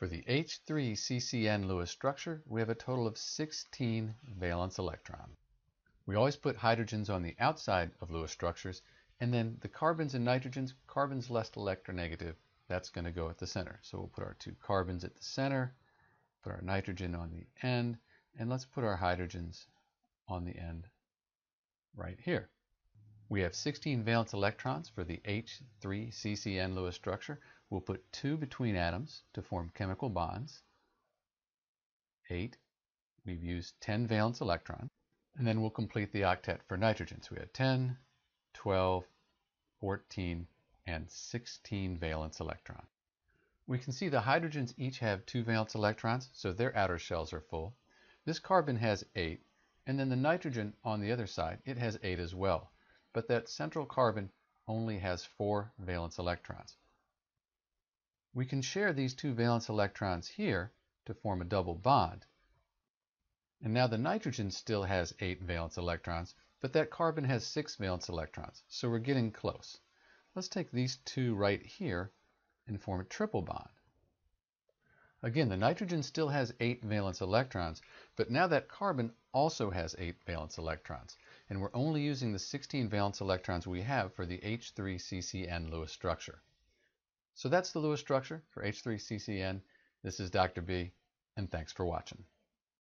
For the H3CCN Lewis structure, we have a total of 16 valence electrons. We always put hydrogens on the outside of Lewis structures, and then the carbons and nitrogens, carbons less electronegative, that's going to go at the center. So we'll put our two carbons at the center, put our nitrogen on the end, and let's put our hydrogens on the end right here. We have 16 valence electrons for the H3CCN Lewis structure. We'll put two between atoms to form chemical bonds. 8. We've used 10 valence electrons. And then we'll complete the octet for nitrogen. So we have 10, 12, 14, and 16 valence electrons. We can see the hydrogens each have two valence electrons, so their outer shells are full. This carbon has 8, and then the nitrogen on the other side, it has 8 as well. But that central carbon only has 4 valence electrons. We can share these two valence electrons here to form a double bond. And now the nitrogen still has 8 valence electrons, but that carbon has 6 valence electrons, so we're getting close. Let's take these two right here and form a triple bond. Again, the nitrogen still has 8 valence electrons, but now that carbon also has 8 valence electrons, and we're only using the 16 valence electrons we have for the H3CCN Lewis structure. So that's the Lewis structure for H3CCN. This is Dr. B, and thanks for watching.